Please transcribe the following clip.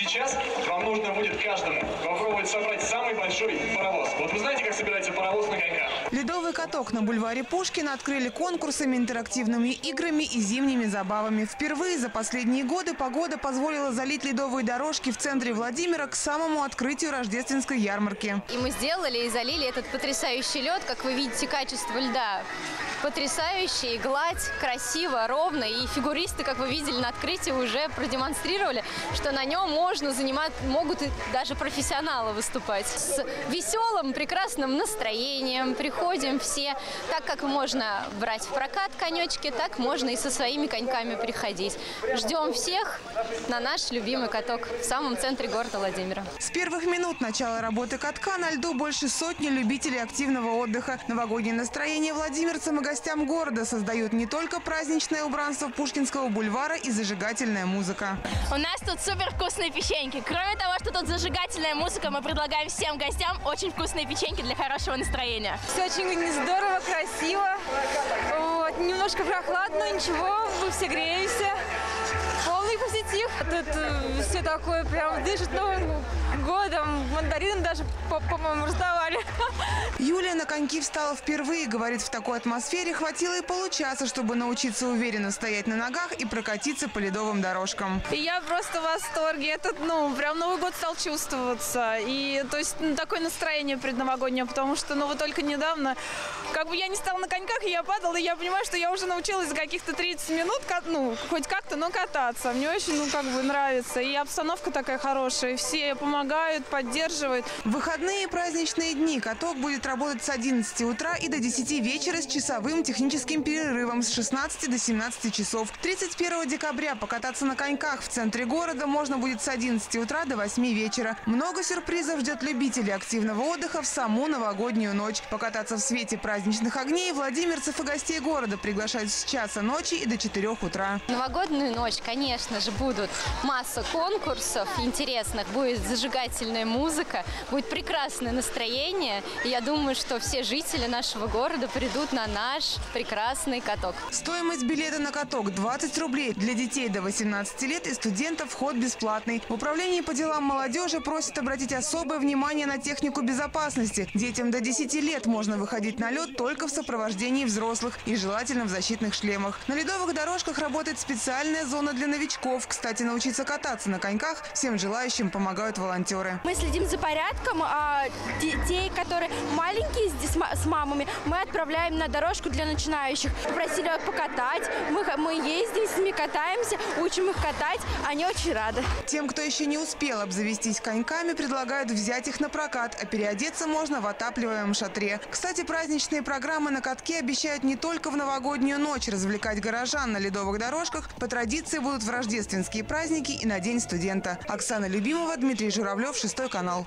Сейчас вам нужно будет каждому попробовать собрать самый большой паровоз. Вот вы знаете, как собирается паровоз на коньках? Ледовый каток на бульваре Пушкина открыли конкурсами, интерактивными играми и зимними забавами. Впервые за последние годы погода позволила залить ледовые дорожки в центре Владимира к самому открытию рождественской ярмарки. И мы сделали и залили этот потрясающий лед. Как вы видите, качество льда потрясающее, гладь красиво, ровно. И фигуристы, как вы видели на открытии, уже продемонстрировали, что на нем можно занимать, могут даже профессионалы выступать. С веселым, прекрасным настроением приходим все. Так как можно брать в прокат конечки, так можно и со своими коньками приходить. Ждем всех на наш любимый каток в самом центре города Владимира. С первых минут начала работы катка на льду больше сотни любителей активного отдыха. Новогоднее настроение владимирцам и гостям города создают не только праздничное убранство Пушкинского бульвара и зажигательная музыка. У нас тут супер вкусные печеньки. Кроме того, что тут зажигательная музыка, мы предлагаем всем гостям очень вкусные печеньки для хорошего настроения. Все очень здорово, красиво. Вот. Немножко прохладно, ничего, мы все греемся. Полный позитив. Тут э, все такое прям дышит Новым годом. Мандарины даже, по- по-моему, раздавали. Юлия на коньки встала впервые. Говорит, в такой атмосфере хватило и получаса, чтобы научиться уверенно стоять на ногах и прокатиться по ледовым дорожкам. И я просто в восторге. Этот, ну, прям Новый год стал чувствоваться. И, то есть, ну, такое настроение предновогоднее, потому что, ну, вот только недавно, как бы я не стала на коньках, и я падала, и я понимаю, что я уже научилась за каких-то 30 минут, ну, хоть как-то, но кататься. Мне очень, ну, как бы нравится. И обстановка такая хорошая, все помогают, поддерживают. В выходные и праздничные дни каток будет работать с 11 утра и до 10 вечера с часовым техническим перерывом с 16 до 17 часов. 31 декабря покататься на коньках в центре города можно будет с 11 утра до 8 вечера. Много сюрпризов ждет любителей активного отдыха в саму новогоднюю ночь. Покататься в свете праздничных огней владимирцев и гостей города приглашают с часа ночи и до 4 утра. Новогоднюю ночь, конечно же, будут масса конкурсов интересных, будет зажигательная музыка, будет прекрасное настроение. И я думаю, что все жители нашего города придут на наш прекрасный каток. Стоимость билета на каток 20 рублей. Для детей до 18 лет и студентов вход бесплатный. В управлении по делам молодежи просят обратить особое внимание на технику безопасности. Детям до 10 лет можно выходить на лед только в сопровождении взрослых и желательно в защитных шлемах. На ледовых дорожках работает специальная зона для новичков. Кстати, научиться кататься на коньках всем желающим помогают волонтеры. Мы следим за порядком, а детей, которые маленькие с, с ма- с мамами, мы отправляем на дорожку для начинающих. Попросили покатать, мы, мы ездим с ними, катаемся, учим их катать, они очень рады. Тем, кто еще не успел обзавестись коньками, предлагают взять их на прокат, а переодеться можно в отапливаемом шатре. Кстати, праздничные программы на катке обещают не только в новогоднюю ночь развлекать горожан на ледовых дорожках. По традиции будут в рождественские праздники и на День студента. Оксана Любимова, Дмитрий Журавлев, Шестой канал.